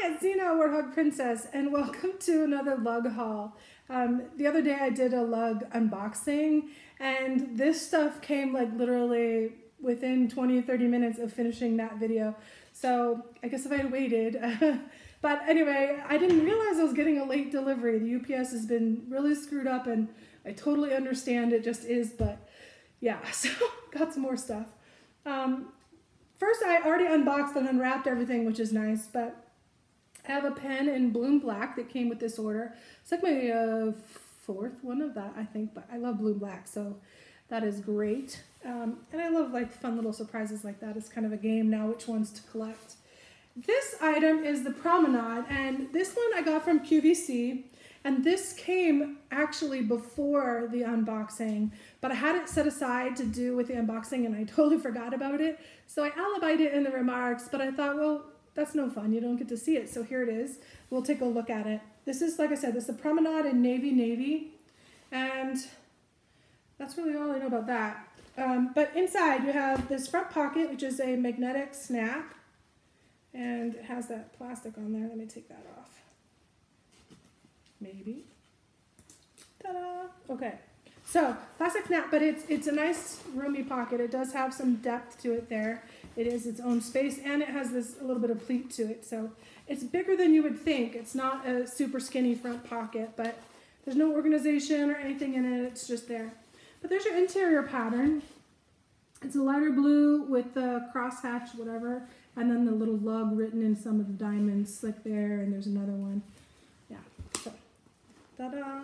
Hi, it's Zena, Warthog Princess, and welcome to another lug haul. Um, the other day I did a lug unboxing, and this stuff came like literally within 20 30 minutes of finishing that video. So I guess if I had waited. but anyway, I didn't realize I was getting a late delivery. The UPS has been really screwed up, and I totally understand it just is, but yeah, so got some more stuff. Um, first, I already unboxed and unwrapped everything, which is nice, but have a pen in Bloom Black that came with this order. It's like my uh, fourth one of that, I think, but I love Bloom Black, so that is great. Um, and I love like fun little surprises like that. It's kind of a game now which ones to collect. This item is the Promenade, and this one I got from QVC, and this came actually before the unboxing, but I had it set aside to do with the unboxing and I totally forgot about it. So I alibied it in the remarks, but I thought, well, that's no fun. You don't get to see it. So here it is. We'll take a look at it. This is, like I said, this is the Promenade in Navy Navy. And that's really all I know about that. Um, but inside you have this front pocket, which is a magnetic snap. And it has that plastic on there. Let me take that off. Maybe. Ta-da! Okay. So, plastic snap, but it's, it's a nice roomy pocket. It does have some depth to it there. It is its own space and it has this a little bit of pleat to it. So it's bigger than you would think. It's not a super skinny front pocket, but there's no organization or anything in it. It's just there. But there's your interior pattern. It's a lighter blue with the crosshatch, whatever, and then the little lug written in some of the diamonds like there, and there's another one. Yeah, so, ta-da.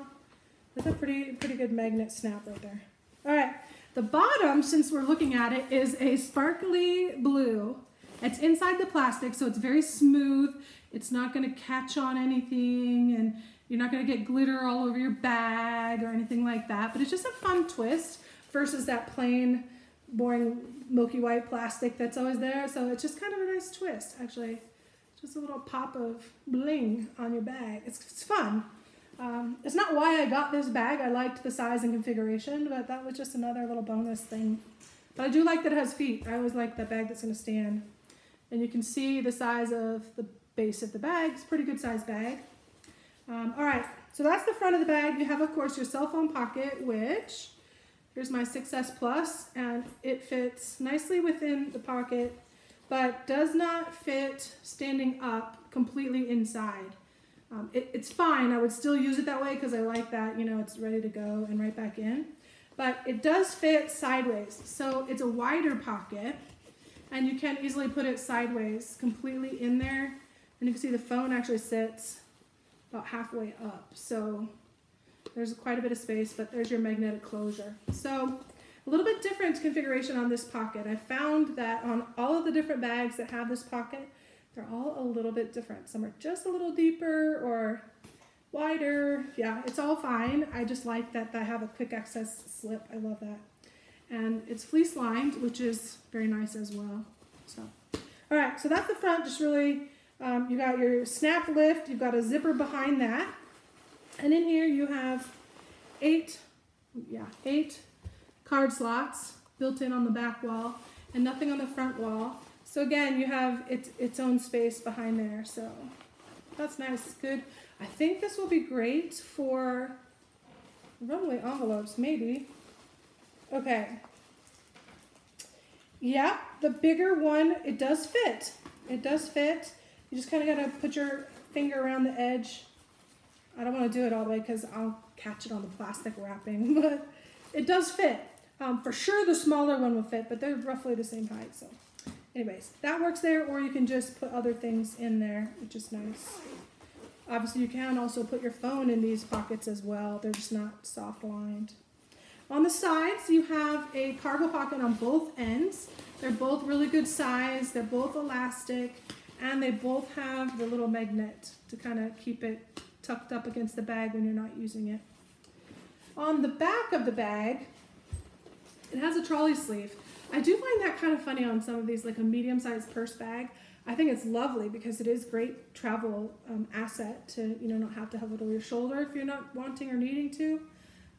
That's a pretty, pretty good magnet snap right there. All right, the bottom, since we're looking at it, is a sparkly blue. It's inside the plastic, so it's very smooth. It's not gonna catch on anything, and you're not gonna get glitter all over your bag or anything like that, but it's just a fun twist versus that plain, boring, milky white plastic that's always there. So it's just kind of a nice twist, actually. Just a little pop of bling on your bag. It's, it's fun. Um, it's not why I got this bag. I liked the size and configuration, but that was just another little bonus thing. But I do like that it has feet. I always like the bag that's going to stand. And you can see the size of the base of the bag. It's a pretty good size bag. Um, all right, so that's the front of the bag. You have, of course, your cell phone pocket, which here's my 6S Plus, and it fits nicely within the pocket, but does not fit standing up completely inside. Um, it, it's fine. I would still use it that way because I like that, you know, it's ready to go and right back in. But it does fit sideways. So it's a wider pocket and you can easily put it sideways completely in there. And you can see the phone actually sits about halfway up. So there's quite a bit of space, but there's your magnetic closure. So a little bit different configuration on this pocket. I found that on all of the different bags that have this pocket, they're all a little bit different. Some are just a little deeper or wider. Yeah, it's all fine. I just like that I have a quick access slip. I love that. And it's fleece lined, which is very nice as well. So, all right, so that's the front. Just really, um, you got your snap lift. You've got a zipper behind that. And in here you have eight, yeah, eight card slots built in on the back wall and nothing on the front wall. So again, you have its, its own space behind there. So that's nice, good. I think this will be great for runway envelopes, maybe. Okay. Yeah, the bigger one, it does fit. It does fit. You just kind of got to put your finger around the edge. I don't want to do it all the way because I'll catch it on the plastic wrapping, but it does fit. Um, for sure the smaller one will fit, but they're roughly the same height, so anyways, that works there, or you can just put other things in there, which is nice. Obviously, you can also put your phone in these pockets as well. They're just not soft lined. On the sides, you have a cargo pocket on both ends. They're both really good size. They're both elastic, and they both have the little magnet to kind of keep it tucked up against the bag when you're not using it. On the back of the bag, it has a trolley sleeve. I do find that kind of funny on some of these, like a medium-sized purse bag. I think it's lovely because it is great travel um, asset to you know not have to have it over your shoulder if you're not wanting or needing to.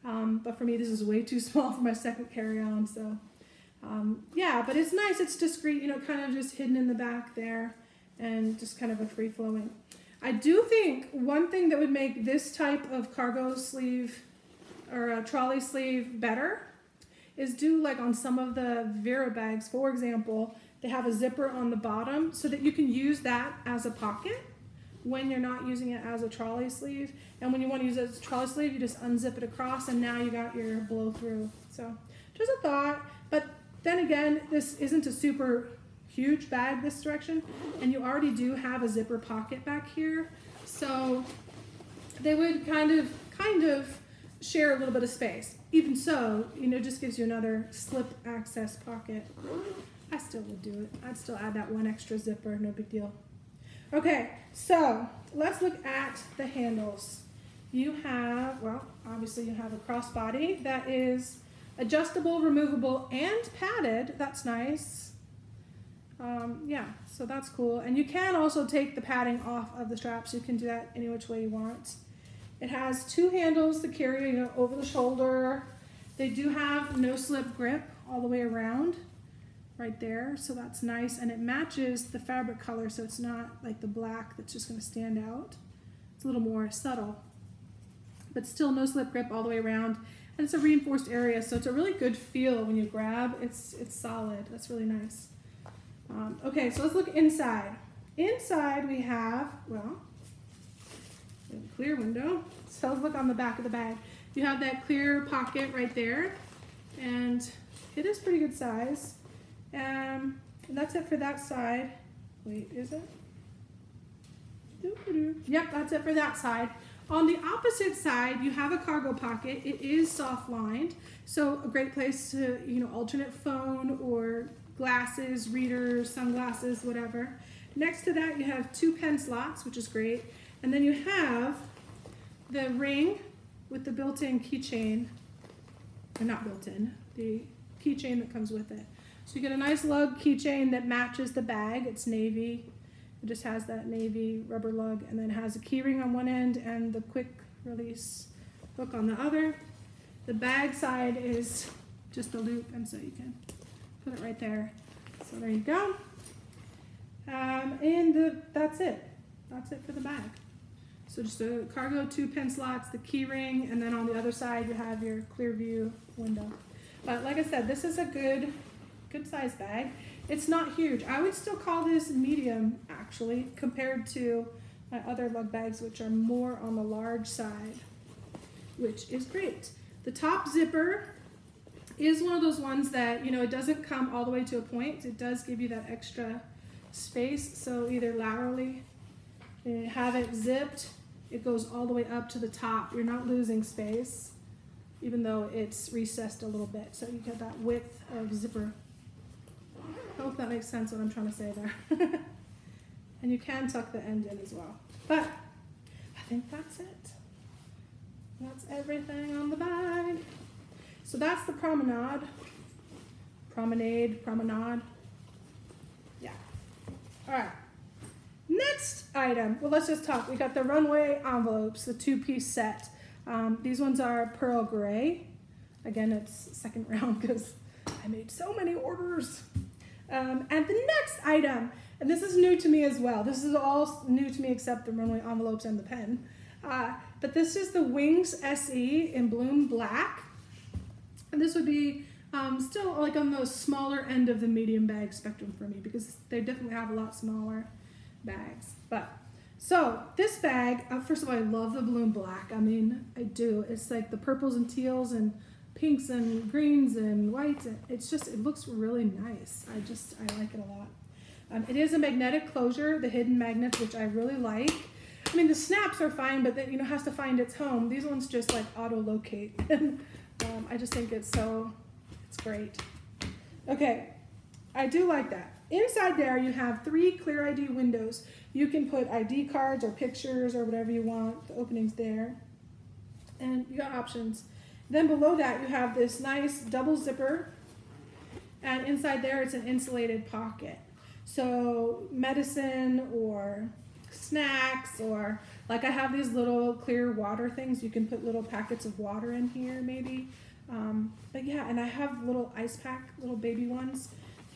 Um, but for me, this is way too small for my second carry-on. So um, yeah, but it's nice. It's discreet. You know, kind of just hidden in the back there, and just kind of a free flowing. I do think one thing that would make this type of cargo sleeve or a trolley sleeve better is do like on some of the Vera bags, for example, they have a zipper on the bottom so that you can use that as a pocket when you're not using it as a trolley sleeve. And when you want to use it as a trolley sleeve, you just unzip it across and now you got your blow through. So just a thought. But then again, this isn't a super huge bag this direction and you already do have a zipper pocket back here. So they would kind of, kind of share a little bit of space. Even so, you know, just gives you another slip access pocket. I still would do it. I'd still add that one extra zipper, no big deal. Okay, so let's look at the handles. You have, well, obviously you have a crossbody that is adjustable, removable, and padded. That's nice. Um, yeah, so that's cool. And you can also take the padding off of the straps. You can do that any which way you want. It has two handles to carry you know, over the shoulder. They do have no slip grip all the way around right there. So that's nice. And it matches the fabric color. So it's not like the black that's just going to stand out. It's a little more subtle, but still no slip grip all the way around. And it's a reinforced area. So it's a really good feel when you grab. It's, it's solid. That's really nice. Um, okay, so let's look inside. Inside we have, well, clear window. So look on the back of the bag. You have that clear pocket right there, and it is pretty good size. Um, and that's it for that side. Wait, is it? Yep, that's it for that side. On the opposite side, you have a cargo pocket. It is soft lined, so a great place to, you know, alternate phone or glasses, readers, sunglasses, whatever. Next to that, you have two pen slots, which is great. And then you have the ring with the built-in keychain, or not built-in, the keychain that comes with it. So you get a nice lug keychain that matches the bag. It's navy. It just has that navy rubber lug and then has a keyring on one end and the quick release hook on the other. The bag side is just a loop and so you can put it right there. So there you go. Um, and the, that's it. That's it for the bag. So just a cargo two pin slots, the key ring, and then on the other side you have your clear view window. But like I said, this is a good, good size bag. It's not huge. I would still call this medium actually compared to my other lug bags which are more on the large side, which is great. The top zipper is one of those ones that, you know, it doesn't come all the way to a point. It does give you that extra space. So either laterally, have it zipped, it goes all the way up to the top. You're not losing space, even though it's recessed a little bit. So you get that width of zipper. I hope that makes sense what I'm trying to say there. and you can tuck the end in as well. But I think that's it. That's everything on the bag. So that's the promenade. Promenade, promenade. Yeah. All right. Next item. Well, let's just talk. We got the runway envelopes, the two-piece set. Um, these ones are pearl gray. Again, it's second round because I made so many orders. Um, and the next item, and this is new to me as well. This is all new to me except the runway envelopes and the pen. Uh, but this is the Wings SE in Bloom Black. And this would be um, still like on the smaller end of the medium bag spectrum for me because they definitely have a lot smaller bags. But so this bag, uh, first of all, I love the bloom black. I mean, I do. It's like the purples and teals and pinks and greens and whites. It's just, it looks really nice. I just, I like it a lot. Um, it is a magnetic closure, the hidden magnets, which I really like. I mean, the snaps are fine, but that you know has to find its home. These ones just like auto locate. Um, I just think it's so, it's great. Okay, I do like that. Inside there, you have three clear ID windows. You can put ID cards or pictures or whatever you want. The opening's there. And you got options. Then below that, you have this nice double zipper. And inside there, it's an insulated pocket. So medicine or snacks or like I have these little clear water things. You can put little packets of water in here maybe. Um, but yeah, and I have little ice pack, little baby ones.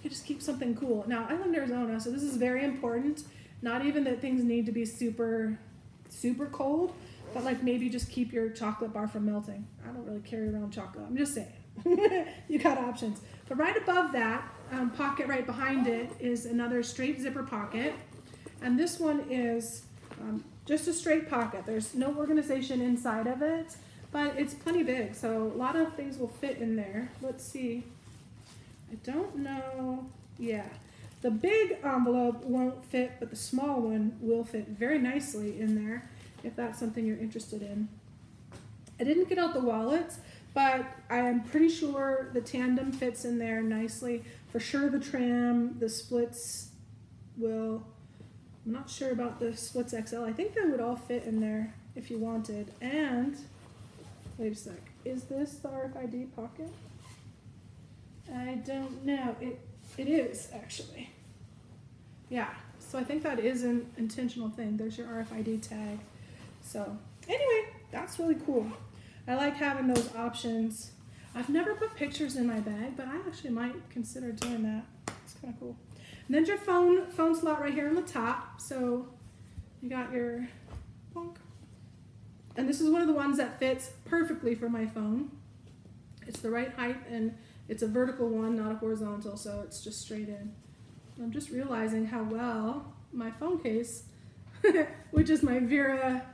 Just keep something cool. Now I live in Arizona, so this is very important Not even that things need to be super, super cold, but like maybe just keep your chocolate bar from melting. I don't really carry around chocolate. I'm just saying. you got options. But right above that um, pocket, right behind it, is another straight zipper pocket. And this one is um, just a straight pocket. There's no organization inside of it, but it's plenty big. So a lot of things will fit in there. Let's see. I don't know. Yeah. The big envelope won't fit, but the small one will fit very nicely in there if that's something you're interested in. I didn't get out the wallets, but I am pretty sure the tandem fits in there nicely. For sure the tram, the splits will, I'm not sure about the splits XL. I think they would all fit in there if you wanted. And, wait a sec, is this the RFID pocket? I don't know. It it is actually. Yeah. So I think that is an intentional thing. There's your RFID tag. So anyway, that's really cool. I like having those options. I've never put pictures in my bag, but I actually might consider doing that. It's kind of cool. And then your phone phone slot right here on the top. So you got your bonk. And this is one of the ones that fits perfectly for my phone. It's the right height and it's a vertical one, not a horizontal, so it's just straight in. I'm just realizing how well my phone case, which is my Vera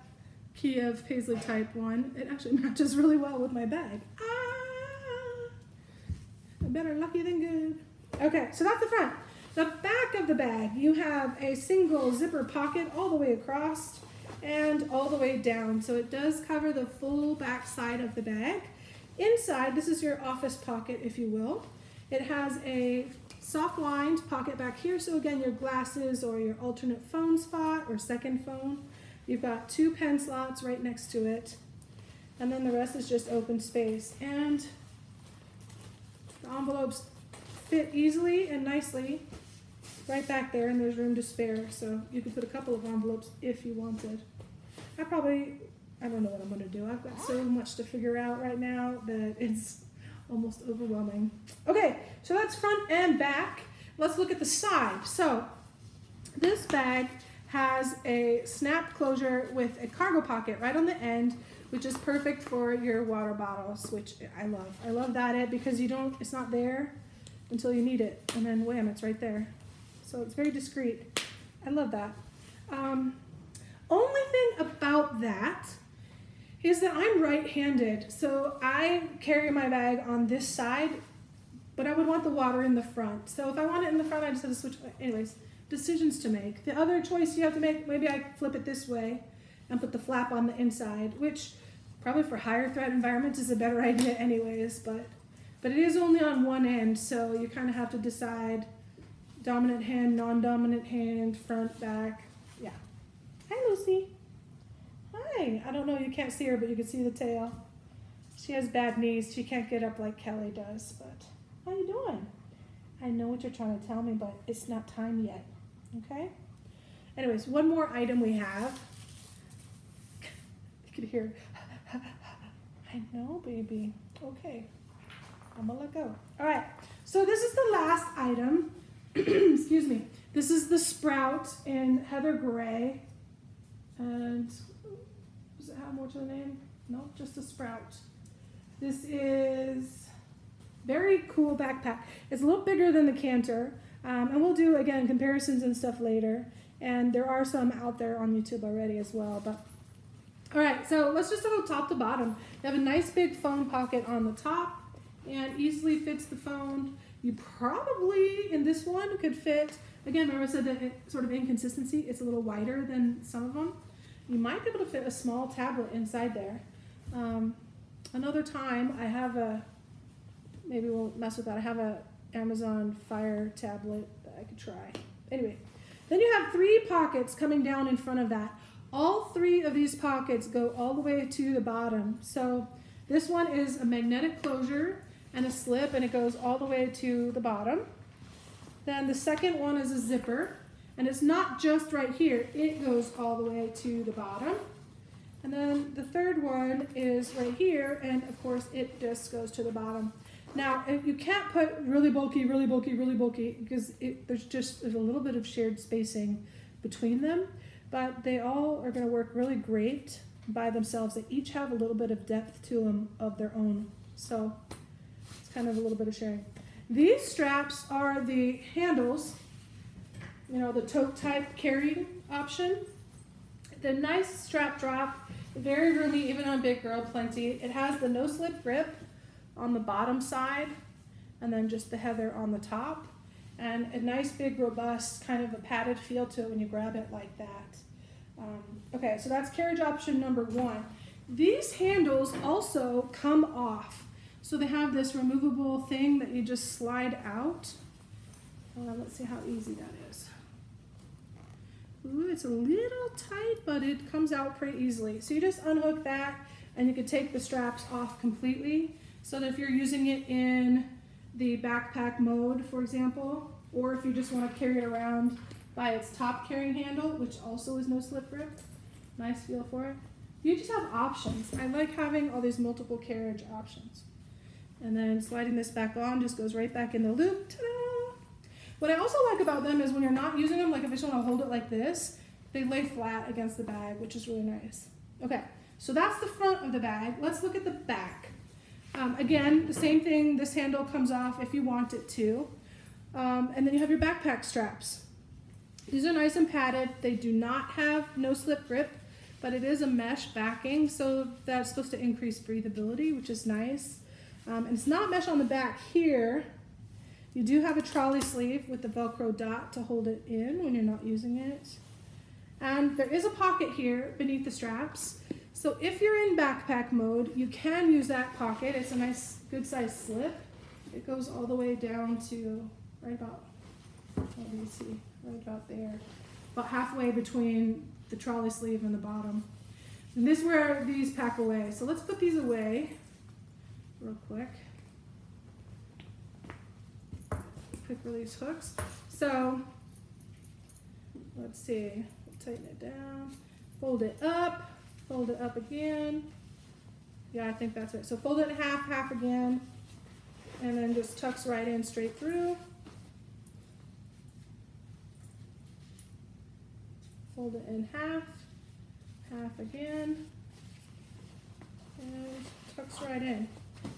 Kiev Paisley type one, it actually matches really well with my bag. Ah, I'm better lucky than good. Okay, so that's the front. The back of the bag, you have a single zipper pocket all the way across and all the way down. So it does cover the full back side of the bag. Inside, this is your office pocket, if you will. It has a soft lined pocket back here. So again, your glasses or your alternate phone spot or second phone. You've got two pen slots right next to it. And then the rest is just open space. And the envelopes fit easily and nicely right back there and there's room to spare. So you could put a couple of envelopes if you wanted. I probably I don't know what I'm going to do. I've got so much to figure out right now that it's almost overwhelming. Okay, so that's front and back. Let's look at the side. So this bag has a snap closure with a cargo pocket right on the end, which is perfect for your water bottles, which I love. I love that it because you don't, it's not there until you need it, and then wham, it's right there. So it's very discreet. I love that. Um, only thing about that is that I'm right-handed, so I carry my bag on this side, but I would want the water in the front. So if I want it in the front, I just have to switch. Anyways, decisions to make. The other choice you have to make, maybe I flip it this way and put the flap on the inside, which probably for higher threat environments is a better idea anyways, but but it is only on one end, so you kind of have to decide dominant hand, non-dominant hand, front, back. Yeah. Hi, Lucy. I don't know, you can't see her, but you can see the tail. She has bad knees. She can't get up like Kelly does, but how you doing? I know what you're trying to tell me, but it's not time yet. Okay? Anyways, one more item we have. You can hear, I know, baby. Okay. I'm gonna let go. All right. So this is the last item. Excuse me. This is the sprout in heather gray. And have more to the name? No, just a sprout. This is very cool backpack. It's a little bigger than the Canter. Um, and we'll do, again, comparisons and stuff later. And there are some out there on YouTube already as well. But All right, so let's just go top to bottom. You have a nice big phone pocket on the top and easily fits the phone. You probably, in this one, could fit, again, remember I said that sort of inconsistency, it's a little wider than some of them. You might be able to fit a small tablet inside there. Um, another time, I have a, maybe we'll mess with that. I have a Amazon Fire tablet that I could try. Anyway, then you have three pockets coming down in front of that. All three of these pockets go all the way to the bottom. So this one is a magnetic closure and a slip and it goes all the way to the bottom. Then the second one is a zipper and it's not just right here, it goes all the way to the bottom. And then the third one is right here and of course it just goes to the bottom. Now, you can't put really bulky, really bulky, really bulky because it, there's just there's a little bit of shared spacing between them, but they all are going to work really great by themselves. They each have a little bit of depth to them of their own. So it's kind of a little bit of sharing. These straps are the handles, you know, the tote type carrying option. The nice strap drop, very roomy, even on big girl, plenty. It has the no slip grip on the bottom side and then just the heather on the top. And a nice big robust kind of a padded feel to it when you grab it like that. Um, okay, so that's carriage option number one. These handles also come off. So they have this removable thing that you just slide out. Uh, let's see how easy that is. Ooh, it's a little tight, but it comes out pretty easily. So you just unhook that and you can take the straps off completely. So that if you're using it in the backpack mode, for example, or if you just want to carry it around by its top carrying handle, which also is no slip grip, nice feel for it. You just have options. I like having all these multiple carriage options. And then sliding this back on just goes right back in the loop. What I also like about them is when you're not using them, like if I just want to hold it like this, they lay flat against the bag, which is really nice. Okay, so that's the front of the bag. Let's look at the back. Um, again, the same thing, this handle comes off if you want it to. Um, and then you have your backpack straps. These are nice and padded. They do not have no slip grip, but it is a mesh backing, so that's supposed to increase breathability, which is nice. Um, and it's not mesh on the back here. You do have a trolley sleeve with the Velcro dot to hold it in when you're not using it. And there is a pocket here beneath the straps. So if you're in backpack mode, you can use that pocket. It's a nice, good size slip. It goes all the way down to right about, do you see? Right about there. About halfway between the trolley sleeve and the bottom. And this is where these pack away. So let's put these away real quick. Quick release hooks. So let's see, tighten it down, fold it up, fold it up again. Yeah, I think that's it. So fold it in half, half again, and then just tucks right in straight through. Fold it in half, half again, and tucks right in.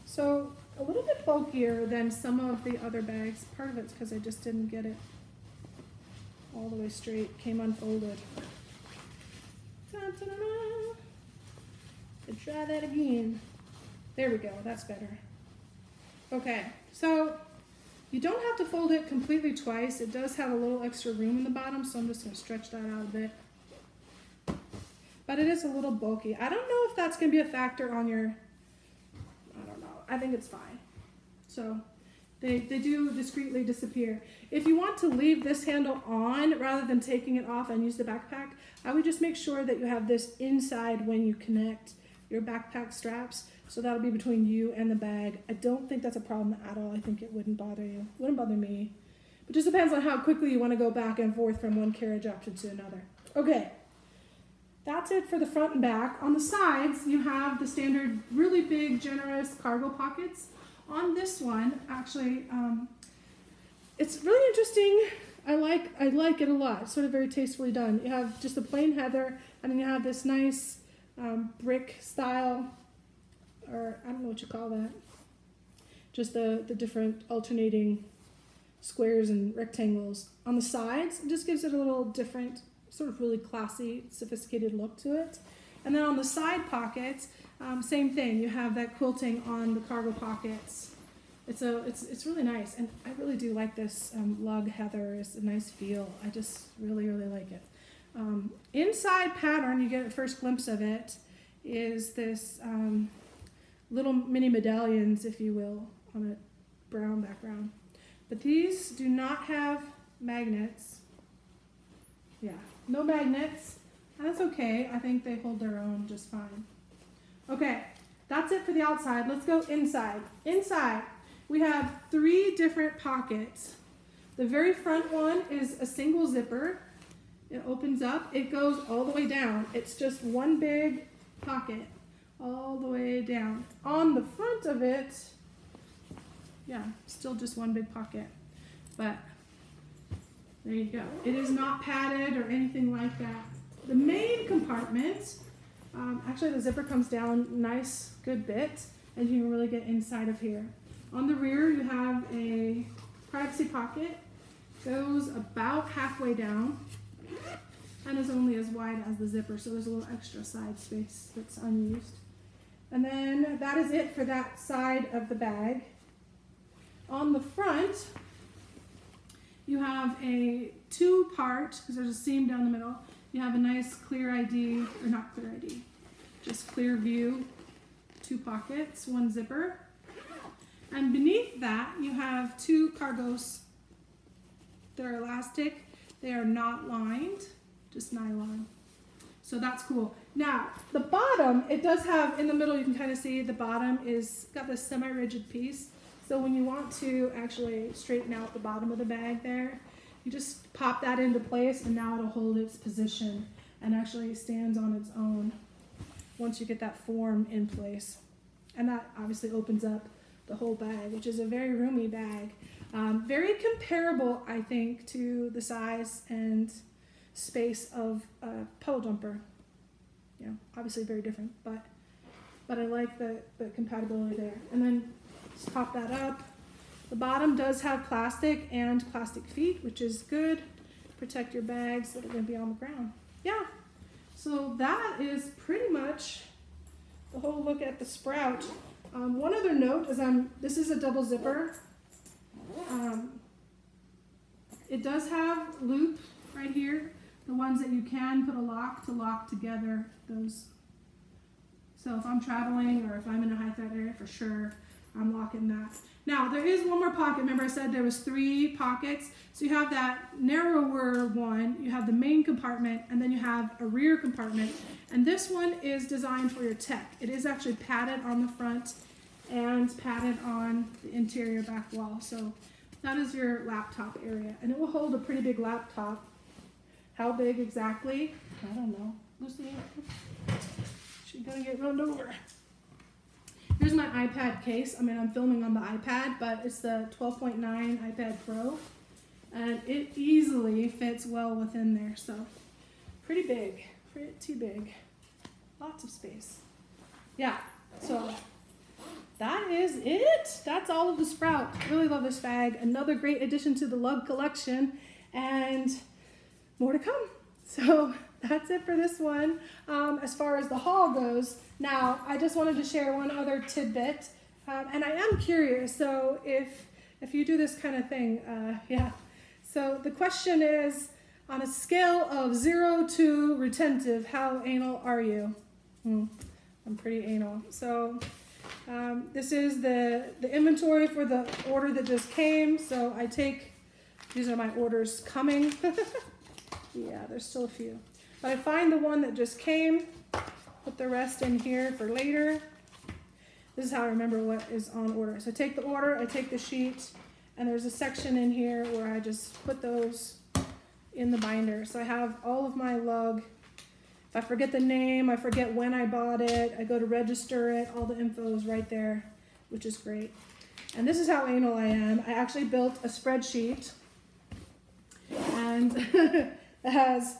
So a little bit bulkier than some of the other bags. Part of it's because I just didn't get it all the way straight, came unfolded. Let's try that again. There we go, that's better. Okay, so you don't have to fold it completely twice. It does have a little extra room in the bottom, so I'm just gonna stretch that out a bit. But it is a little bulky. I don't know if that's gonna be a factor on your I think it's fine. So they, they do discreetly disappear. If you want to leave this handle on rather than taking it off and use the backpack, I would just make sure that you have this inside when you connect your backpack straps. So that'll be between you and the bag. I don't think that's a problem at all. I think it wouldn't bother you. It wouldn't bother me. It just depends on how quickly you want to go back and forth from one carriage option to another. Okay, that's it for the front and back. On the sides, you have the standard really big, generous cargo pockets. On this one, actually, um, it's really interesting. I like I like it a lot. Sort of very tastefully done. You have just a plain heather, and then you have this nice um, brick style, or I don't know what you call that. Just the, the different alternating squares and rectangles. On the sides, it just gives it a little different sort of really classy, sophisticated look to it. And then on the side pockets, um, same thing. You have that quilting on the cargo pockets. It's a it's it's really nice, and I really do like this um, lug heather. It's a nice feel. I just really really like it. Um, inside pattern, you get a first glimpse of it, is this um, little mini medallions, if you will, on a brown background. But these do not have magnets. Yeah, no magnets. That's okay. I think they hold their own just fine. Okay, that's it for the outside. Let's go inside. Inside, we have three different pockets. The very front one is a single zipper. It opens up. It goes all the way down. It's just one big pocket all the way down. On the front of it, yeah, still just one big pocket. But There you go. It is not padded or anything like that. The main compartment, um, actually the zipper comes down nice good bit and you can really get inside of here. On the rear you have a privacy pocket, goes about halfway down and is only as wide as the zipper so there's a little extra side space that's unused. And then that is it for that side of the bag. On the front, you have a two part, because there's a seam down the middle, you have a nice clear ID, or not clear ID, just clear view, two pockets, one zipper. And beneath that, you have two cargos. They're elastic, they are not lined, just nylon. So that's cool. Now, the bottom, it does have, in the middle, you can kind of see the bottom is got this semi-rigid piece. So when you want to actually straighten out the bottom of the bag there, you just pop that into place and now it'll hold its position and actually stands on its own once you get that form in place. And that obviously opens up the whole bag, which is a very roomy bag. Um, very comparable, I think, to the size and space of a puddle jumper. You know, obviously very different, but but I like the, the compatibility there. And then just pop that up. The bottom does have plastic and plastic feet, which is good. Protect your bags that are to be on the ground. Yeah, so that is pretty much the whole look at the sprout. Um, one other note is I'm, this is a double zipper. Um, it does have loop right here, the ones that you can put a lock to lock together those. So if I'm traveling or if I'm in a high threat area for sure, I'm locking that. Now there is one more pocket. Remember I said there was three pockets. So you have that narrower one, you have the main compartment, and then you have a rear compartment. And this one is designed for your tech. It is actually padded on the front and padded on the interior back wall. So that is your laptop area. And it will hold a pretty big laptop. How big exactly? I don't know. Lucy, she's gonna get run over. Here's my iPad case. I mean, I'm filming on the iPad, but it's the 12.9 iPad Pro. And it easily fits well within there, so pretty big, pretty big. Lots of space. Yeah, so that is it. That's all of the Sprout. Really love this bag. Another great addition to the Lug collection and more to come. So that's it for this one. Um, as far as the haul goes, now I just wanted to share one other tidbit, um, and I am curious. So if if you do this kind of thing, uh, yeah. So the question is, on a scale of zero to retentive, how anal are you? Hmm, I'm pretty anal. So um, this is the the inventory for the order that just came. So I take these are my orders coming. yeah, there's still a few. But I find the one that just came, put the rest in here for later. This is how I remember what is on order. So I take the order, I take the sheet, and there's a section in here where I just put those in the binder. So I have all of my lug. If I forget the name, I forget when I bought it, I go to register it, all the info is right there, which is great. And this is how anal I am. I actually built a spreadsheet and it has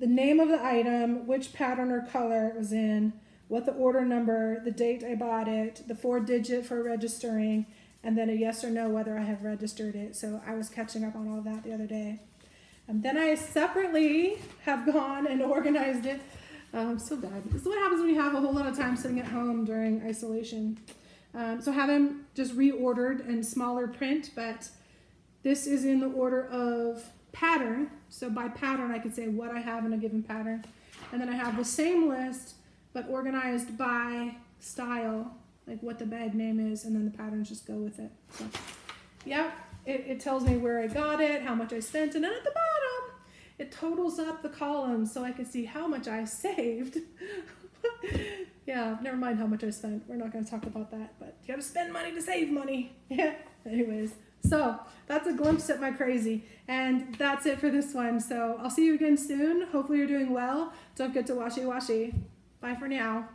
the name of the item, which pattern or color it was in, what the order number, the date I bought it, the four digit for registering, and then a yes or no whether I have registered it. So I was catching up on all that the other day. And then I separately have gone and organized it. Um, so bad. This is what happens when you have a whole lot of time sitting at home during isolation. Um, so have them just reordered in smaller print, but this is in the order of pattern. So by pattern, I could say what I have in a given pattern. And then I have the same list, but organized by style, like what the bag name is, and then the patterns just go with it. So, yeah, it, it tells me where I got it, how much I spent, and then at the bottom, it totals up the columns so I can see how much I saved. yeah, never mind how much I spent. We're not going to talk about that, but you got to spend money to save money. Yeah, anyways. So that's a glimpse at my crazy. And that's it for this one. So I'll see you again soon. Hopefully you're doing well. Don't get to washy washy. Bye for now.